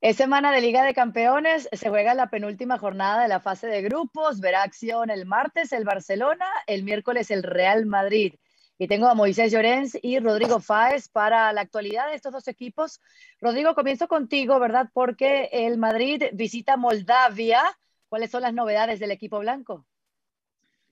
Es semana de Liga de Campeones, se juega la penúltima jornada de la fase de grupos, verá acción el martes el Barcelona, el miércoles el Real Madrid. Y tengo a Moisés Llorens y Rodrigo Fáez para la actualidad de estos dos equipos. Rodrigo, comienzo contigo, ¿verdad? Porque el Madrid visita Moldavia. ¿Cuáles son las novedades del equipo blanco?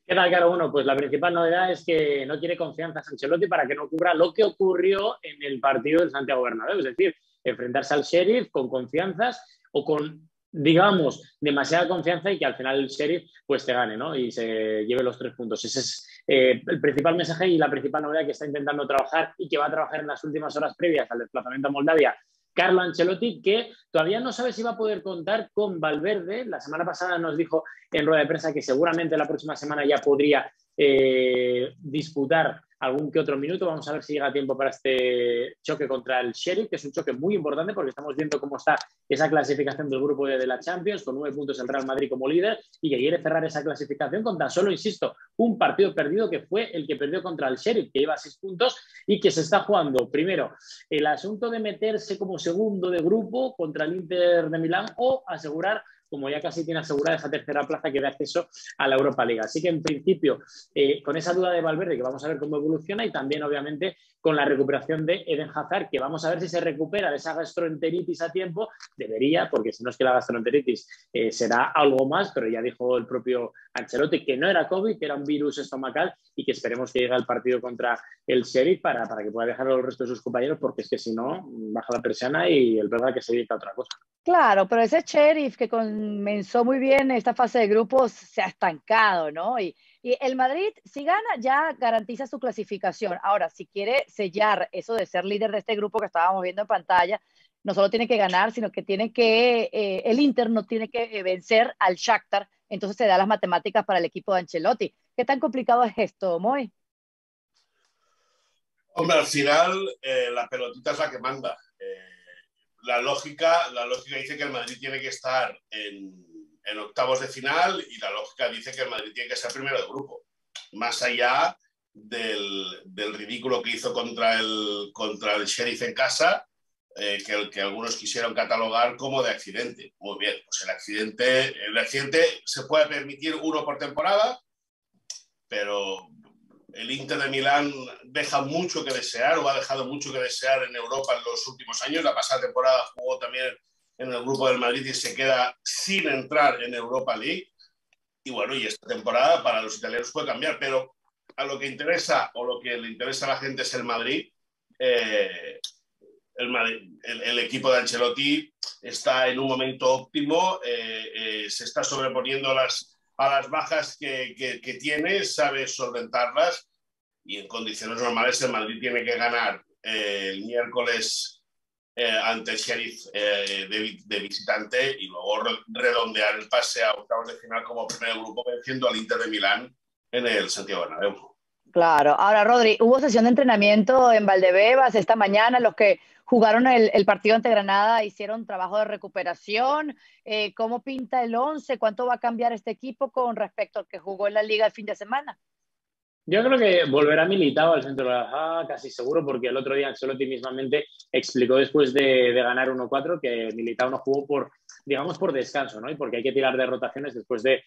¿Qué tal, Caro? Bueno, pues la principal novedad es que no tiene confianza Ancelotti para que no ocurra lo que ocurrió en el partido del Santiago Bernabéu. Es decir, enfrentarse al sheriff con confianzas o con, digamos, demasiada confianza y que al final el sheriff pues te gane ¿no? y se lleve los tres puntos. Ese es eh, el principal mensaje y la principal novedad que está intentando trabajar y que va a trabajar en las últimas horas previas al desplazamiento a Moldavia. Carlo Ancelotti, que todavía no sabe si va a poder contar con Valverde. La semana pasada nos dijo en rueda de prensa que seguramente la próxima semana ya podría eh, disputar algún que otro minuto. Vamos a ver si llega tiempo para este choque contra el Sheriff, que es un choque muy importante porque estamos viendo cómo está esa clasificación del grupo de, la Champions, con nueve puntos el Real Madrid como líder y que quiere cerrar esa clasificación con tan solo, insisto, un partido perdido que fue el que perdió contra el Sheriff, que lleva seis puntos y que se está jugando primero el asunto de meterse como segundo de grupo contra el Inter de Milán o asegurar como ya casi tiene asegurada esa tercera plaza que da acceso a la Europa League. Así que en principio, eh, con esa duda de Valverde, que vamos a ver cómo evoluciona, y también obviamente con la recuperación de Eden Hazard, que vamos a ver si se recupera de esa gastroenteritis a tiempo, debería, porque si no es que la gastroenteritis eh, será algo más, pero ya dijo el propio Ancelotti que no era COVID, que era un virus estomacal y que esperemos que llegue al partido contra el Sheriff para, para que pueda dejar al resto de sus compañeros, porque es que si no, baja la persiana y el verdad que se dedica a otra cosa. Claro, pero ese Sheriff que comenzó muy bien esta fase de grupos se ha estancado, ¿no? Y, y, el Madrid, si gana, ya garantiza su clasificación. Ahora, si quiere sellar eso de ser líder de este grupo que estábamos viendo en pantalla, no solo tiene que ganar, sino que tiene que, eh, el Inter no tiene que vencer al Shakhtar, entonces se da las matemáticas para el equipo de Ancelotti. ¿Qué tan complicado es esto, Moy? Hombre, al final eh, la pelotita es la que manda. Eh, la lógica, la lógica dice que el Madrid tiene que estar en, octavos de final y la lógica dice que el Madrid tiene que ser primero de grupo. Más allá del, ridículo que hizo contra el, contra el Sheriff en casa, eh, que, que algunos quisieron catalogar como de accidente. Muy bien, pues el accidente, el accidente se puede permitir uno por temporada, pero el Inter de Milán deja mucho que desear o ha dejado mucho que desear en Europa en los últimos años. La pasada temporada jugó también en el grupo del Madrid y se queda sin entrar en Europa League. Y bueno, y esta temporada para los italianos puede cambiar, pero a lo que interesa o lo que le interesa a la gente es el Madrid. Eh, el, equipo de Ancelotti está en un momento óptimo, eh, eh, se está sobreponiendo las, a las bajas que, que, tiene, sabe solventarlas y en condiciones normales el Madrid tiene que ganar eh, el miércoles eh, ante el Sheriff eh, de, visitante y luego redondear el pase a octavos de final como primer grupo venciendo al Inter de Milán en el Santiago Bernabéu. Claro. Ahora, Rodri, hubo sesión de entrenamiento en Valdebebas esta mañana, los que jugaron el, partido ante Granada, hicieron trabajo de recuperación. Eh, ¿Cómo pinta el 11? ¿Cuánto va a cambiar este equipo con respecto al que jugó en la liga el fin de semana? Yo creo que volverá militado al centro de la casi seguro, porque el otro día Ancelotti mismamente explicó después de, ganar 1-4 que Militao no jugó por, digamos, por descanso, ¿no? Y porque hay que tirar de rotaciones después de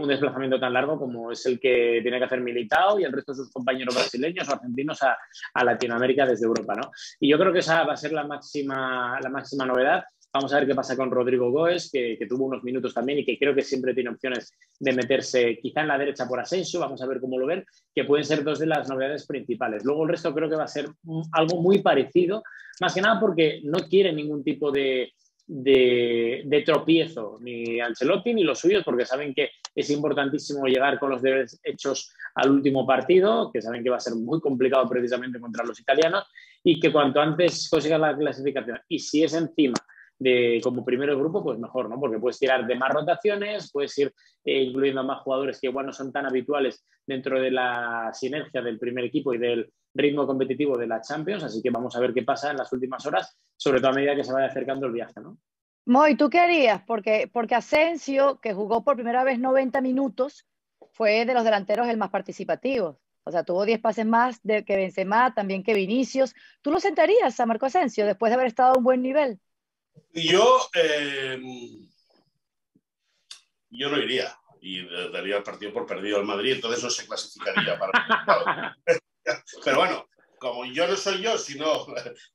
un desplazamiento tan largo como es el que tiene que hacer Militao y el resto de sus compañeros brasileños o argentinos a, Latinoamérica desde Europa. ¿no? Y yo creo que esa va a ser la máxima, la máxima novedad. Vamos a ver qué pasa con Rodrigo Goes, que, que, tuvo unos minutos también y que creo que siempre tiene opciones de meterse quizá en la derecha por Asensio. Vamos a ver cómo lo ven, que pueden ser dos de las novedades principales. Luego el resto creo que va a ser algo muy parecido, más que nada porque no quiere ningún tipo de, de, tropiezo ni Ancelotti ni los suyos, porque saben que es importantísimo llegar con los deberes hechos al último partido, que saben que va a ser muy complicado precisamente contra los italianos, y que cuanto antes consigas la clasificación, y si es encima de como primero grupo, pues mejor, ¿no? Porque puedes tirar de más rotaciones, puedes ir eh, incluyendo a más jugadores que igual no son tan habituales dentro de la sinergia del primer equipo y del ritmo competitivo de la Champions, así que vamos a ver qué pasa en las últimas horas, sobre todo a medida que se vaya acercando el viaje, ¿no? Moy, ¿tú qué harías? Porque, porque Asensio, que jugó por primera vez 90 minutos, fue de los delanteros el más participativo. O sea, tuvo 10 pases más de que Benzema, también que Vinicius. ¿Tú lo sentarías a Marco Asensio después de haber estado a un buen nivel? Yo, eh, yo no iría y daría el partido por perdido al Madrid, entonces no se clasificaría para. Pero bueno, como yo no soy yo, sino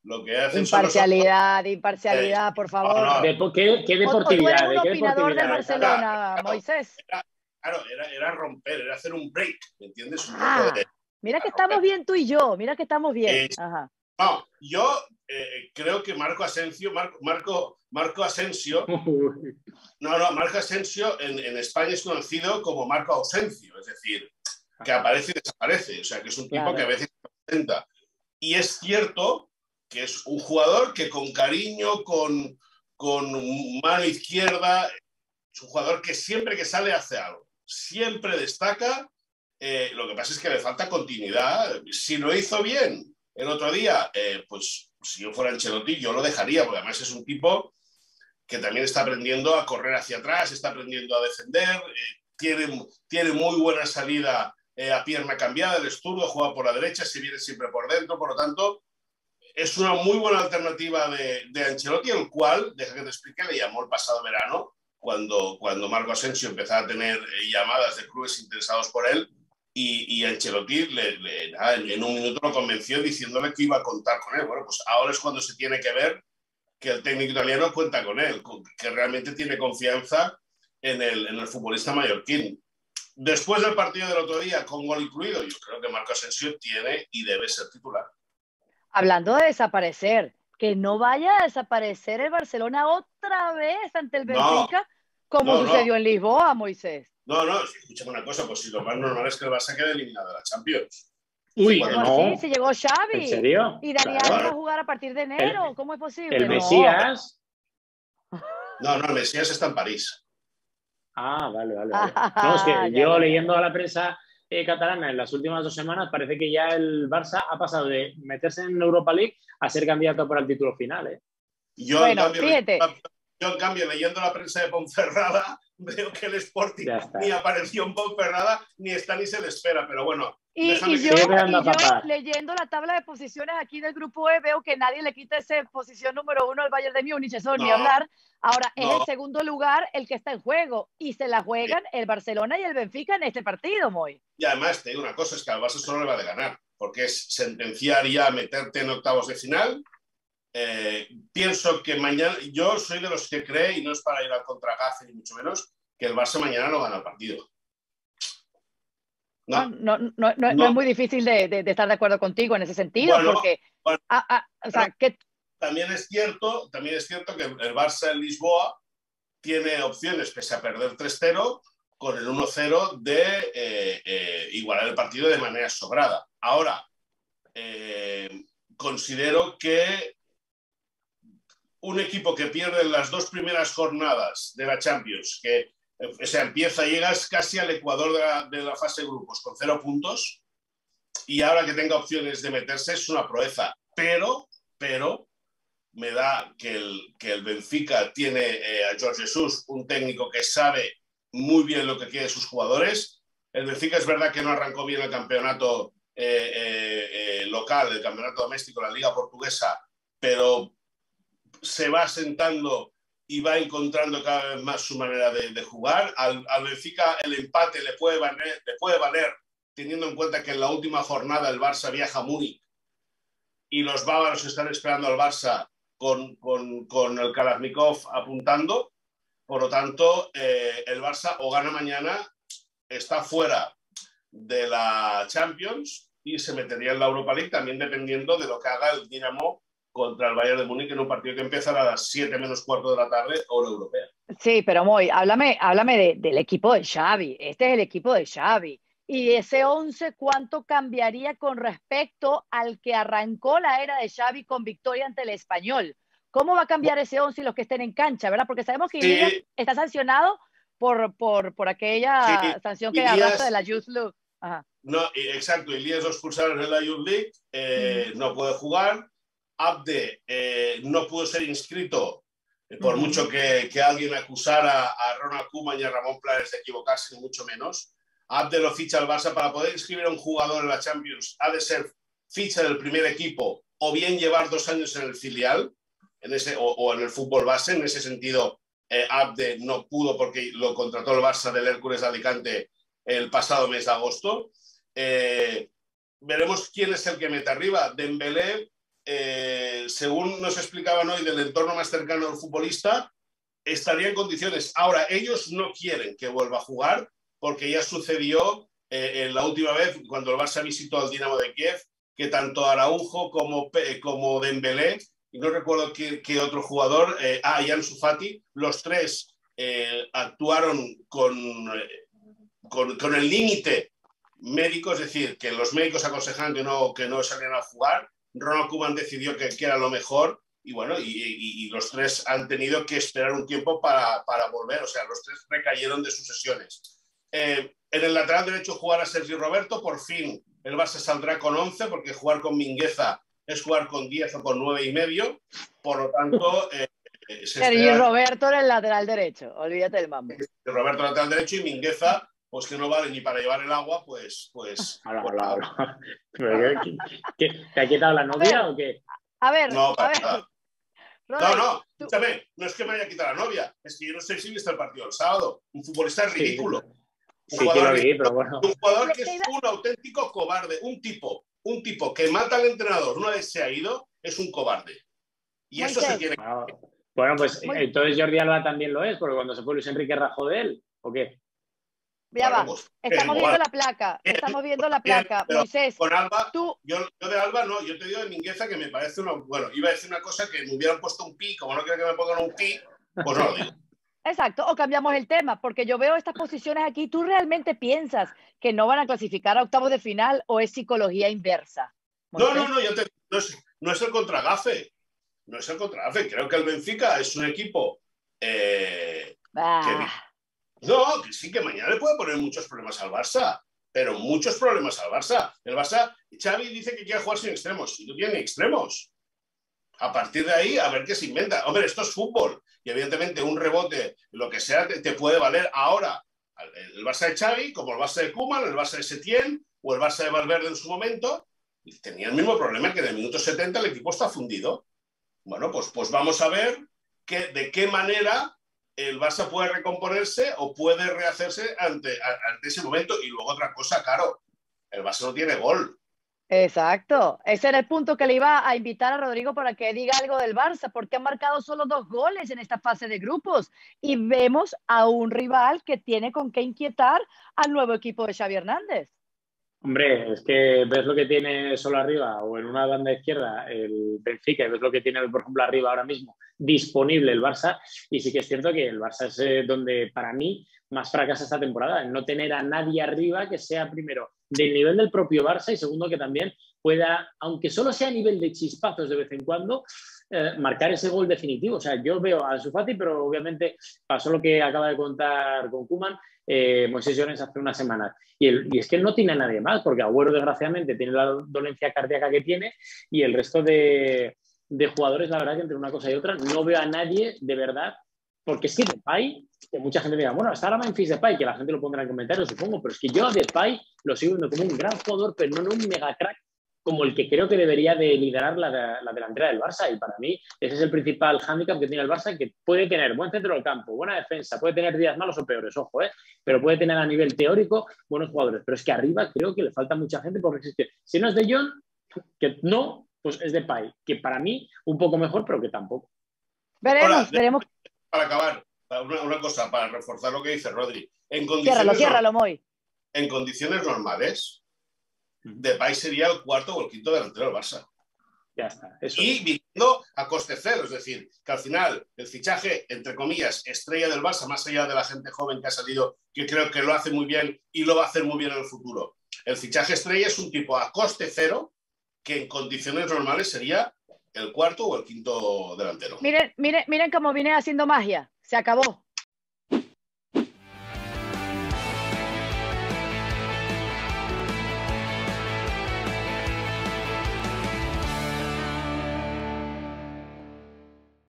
lo que hacen Imparcialidad, imparcialidad, por favor. ¿Qué, qué deportividad? un opinador del Barcelona, Moisés. claro, era, era, romper, era hacer un break, ¿me entiendes? Ah, mira que estamos bien tú y yo, mira que estamos bien. Ajá. No, yo eh, creo que Marco Asensio, Marco, Marco, Marco Asensio, no, no, Marco Asensio en, en España es conocido como Marco Ausencio, es decir, que aparece y desaparece, o sea, que es un tipo que a veces se presenta. Y es cierto que es un jugador que con cariño, con, con mano izquierda, es un jugador que siempre que sale hace algo, siempre destaca. Eh, lo que pasa es que le falta continuidad. Si lo hizo bien el otro día, eh, pues si yo fuera Ancelotti, yo lo dejaría, porque además es un tipo que también está aprendiendo a correr hacia atrás, está aprendiendo a defender, eh, tiene, tiene muy buena salida eh, a pierna cambiada, el esturdo, juega por la derecha, se viene siempre por dentro, por lo tanto, es una muy buena alternativa de, Ancelotti, el cual, deja que te explique, le llamó el pasado verano, cuando, cuando Marco Asensio empezaba a tener eh, llamadas de clubes interesados por él, y, y Ancelotti le, en un minuto lo convenció diciéndole que iba a contar con él. Bueno, pues ahora es cuando se tiene que ver que el técnico italiano cuenta con él, que realmente tiene confianza en el, en el futbolista mallorquín. Después del partido del otro día, con gol incluido, yo creo que Marco Asensio tiene y debe ser titular. Hablando de desaparecer, que no vaya a desaparecer el Barcelona otra vez ante el Benfica, como sucedió en Lisboa, Moisés. No, no, escúchame una cosa, pues si lo más normal es que el Barça quede eliminado de la Champions. Uy, no. Sí, se llegó Xavi. ¿En serio? Y Daniel va a jugar a partir de enero. ¿Cómo es posible? El Mesías. No, no, el Mesías está en París. Ah, vale, vale. vale. No, es que yo leyendo a la prensa eh, catalana en las últimas dos semanas, parece que ya el Barça ha pasado de meterse en Europa League a ser candidato para el título final. ¿eh? Yo, bueno, en cambio, fíjate. yo, en cambio, leyendo la prensa de Ponferrada, veo que el Sporting ni apareció en Ponferrada, ni está ni se le espera, pero bueno. Y, y yo, y yo leyendo la tabla de posiciones aquí del grupo E, veo que nadie le quita esa posición número uno al Bayern de Múnich, eso no, ni hablar. Ahora, no. es el segundo lugar el que está en juego y se la juegan sí. el Barcelona y el Benfica en este partido, Moy. Y además, te digo una cosa, es que al Barça solo le va de ganar, porque es sentenciar ya meterte en octavos de final. Eh, pienso que mañana, yo soy de los que cree, y no es para ir al contragafe ni mucho menos, que el Barça mañana no gana el partido. No, no, no, no, no es muy difícil de, de, de, estar de acuerdo contigo en ese sentido, bueno, porque bueno, ah, ah, o sea, que... también es cierto, también es cierto que el Barça en Lisboa tiene opciones, pese a perder 3-0, con el 1-0 de eh, eh, igualar el partido de manera sobrada. Ahora, eh, considero que un equipo que pierde las dos primeras jornadas de la Champions, que o sea, empieza, llegas casi al ecuador de la, fase de grupos con cero puntos y ahora que tenga opciones de meterse es una proeza. Pero, pero, me da que el, que el Benfica tiene eh, a George Jesús, un técnico que sabe muy bien lo que quiere sus jugadores. El Benfica es verdad que no arrancó bien el campeonato eh, eh, local, el campeonato doméstico, la liga portuguesa, pero se va sentando y va encontrando cada vez más su manera de, jugar. Al, al, Benfica el empate le puede, valer, le puede valer, teniendo en cuenta que en la última jornada el Barça viaja a Múnich y los bávaros están esperando al Barça con, con, con el Kalashnikov apuntando. Por lo tanto, eh, el Barça o gana mañana, está fuera de la Champions y se metería en la Europa League, también dependiendo de lo que haga el Dinamo contra el Bayern de Múnich en un partido que empieza a las 7 menos cuarto de la tarde, hora europea. Sí, pero Moy, háblame, háblame de, del equipo de Xavi. Este es el equipo de Xavi. Y ese 11, ¿cuánto cambiaría con respecto al que arrancó la era de Xavi con victoria ante el Español? ¿Cómo va a cambiar ese 11 y los que estén en cancha, verdad? Porque sabemos que sí. está sancionado por, por, por aquella sí. sanción que arrastra de la Youth League. Ajá. No, exacto, Elías lo expulsaron en la Youth League, eh, mm. no puede jugar. Abde eh, no pudo ser inscrito, eh, por mm. mucho que, que, alguien acusara a Ronald Koeman y a Ramón Planes de equivocarse, ni mucho menos. Abde lo ficha al Barça para poder inscribir a un jugador en la Champions. Ha de ser ficha del primer equipo o bien llevar dos años en el filial. en ese, o, en el fútbol base, en ese sentido, eh, Abde no pudo porque lo contrató el Barça del Hércules de Alicante el pasado mes de agosto. Eh, veremos quién es el que mete arriba. Dembélé, eh, según nos explicaban hoy del entorno más cercano del futbolista, estaría en condiciones. Ahora, ellos no quieren que vuelva a jugar porque ya sucedió eh, en la última vez cuando el Barça visitó al Dinamo de Kiev, que tanto Araujo como, como Dembélé, y no recuerdo qué, otro jugador, eh, ah, Sufati, los tres eh, actuaron con, con, el límite médico, es decir, que los médicos aconsejaban que no, que no salieran a jugar. Ronald Koeman decidió que, que era lo mejor y bueno, y, los tres han tenido que esperar un tiempo para, para, volver, o sea, los tres recayeron de sus sesiones. Eh, en el lateral derecho jugar a Sergio Roberto, por fin el Barça saldrá con 11, porque jugar con Mingueza es jugar con 10 o con 9 y medio, por lo tanto... Eh, eh Sergio Roberto en el lateral derecho, olvídate del mambo. Roberto lateral derecho y Mingueza, pues que no vale ni para llevar el agua, pues... pues, hola, hola, hola. ¿Te ha quitado la novia o qué? A ver, no, a ver. no, no, escúchame, no es que me haya quitado la novia, es que yo no sé si viste el partido el sábado. Un futbolista es ridículo. Un, jugador, un jugador que es un auténtico cobarde, un tipo, un tipo que mata al entrenador una vez se ha ido, es un cobarde. Y eso se tiene ah, Bueno, pues entonces Jordi Alba también lo es, porque cuando se fue Luis Enrique rajó de él, ¿o qué? Ya va. Estamos viendo la placa. Estamos viendo la placa. Moisés. Con Alba, ¿tú? Yo, de Alba no, yo te digo de Mingueza que me parece una. Bueno, iba a decir una cosa que me hubieran puesto un pi, como no quiero que me pongan un pi, pues no lo digo. Exacto, o cambiamos el tema, porque yo veo estas posiciones aquí. ¿Tú realmente piensas que no van a clasificar a octavos de final o es psicología inversa? No, no, no, yo te, no, es, no, es, el contragafe. No es el contragafe. Creo que el Benfica es un equipo eh, no, que sí, que mañana le puede poner muchos problemas al Barça, pero muchos problemas al Barça. El Barça, Xavi dice que quiere jugar sin extremos, y no tiene extremos. A partir de ahí, a ver qué se inventa. Hombre, esto es fútbol, y evidentemente un rebote, lo que sea, te, puede valer ahora. El Barça de Xavi, como el Barça de Kuman, el Barça de Setién o el Barça de Valverde en su momento, tenía el mismo problema que en el minuto 70 el equipo está fundido. Bueno, pues, pues vamos a ver de qué manera el Barça puede recomponerse o puede rehacerse ante, ese momento. Y luego otra cosa, claro, el Barça no tiene gol. Exacto, ese era el punto que le iba a invitar a Rodrigo para que diga algo del Barça, porque ha marcado solo dos goles en esta fase de grupos y vemos a un rival que tiene con qué inquietar al nuevo equipo de Xavi Hernández. Hombre, es que ves lo que tiene solo arriba o en una banda izquierda el Benfica y ves lo que tiene, por ejemplo, arriba ahora mismo disponible el Barça y sí que es cierto que el Barça es eh, donde para mí más fracasa esta temporada, en no tener a nadie arriba que sea primero del nivel del propio Barça y segundo que también pueda, aunque solo sea a nivel de chispazos de vez en cuando, eh, marcar ese gol definitivo. O sea, yo veo a Sufati, pero obviamente pasó lo que acaba de contar con Kuman, eh, Moisés Jones hace unas semanas. Y, y, es que no tiene a nadie más, porque Agüero desgraciadamente tiene la dolencia cardíaca que tiene y el resto de, de jugadores, la verdad que entre una cosa y otra, no veo a nadie de verdad porque es que Depay, que mucha gente dirá, bueno, hasta ahora Memphis Depay, que la gente lo pondrá en comentarios, supongo, pero es que yo a Depay lo sigo viendo como un gran jugador, pero no un mega crack como el que creo que debería de liderar la, la, delantera del Barça. Y para mí ese es el principal hándicap que tiene el Barça, que puede tener buen centro del campo, buena defensa, puede tener días malos o peores, ojo, ¿eh? pero puede tener a nivel teórico buenos jugadores. Pero es que arriba creo que le falta mucha gente porque existe. Si no es de John, que no, pues es de Pai, que para mí un poco mejor, pero que tampoco. Veremos, veremos para acabar, una, cosa, para reforzar lo que dice Rodri. En condiciones, En condiciones normales, Depay sería el cuarto o el quinto delantero del Barça. Ya está. y viniendo a coste cero, es decir, que al final el fichaje, entre comillas, estrella del Barça, más allá de la gente joven que ha salido, que creo que lo hace muy bien y lo va a hacer muy bien en el futuro. El fichaje estrella es un tipo a coste cero que en condiciones normales sería el cuarto o el quinto delantero. Miren, miren, miren cómo viene haciendo magia. Se acabó.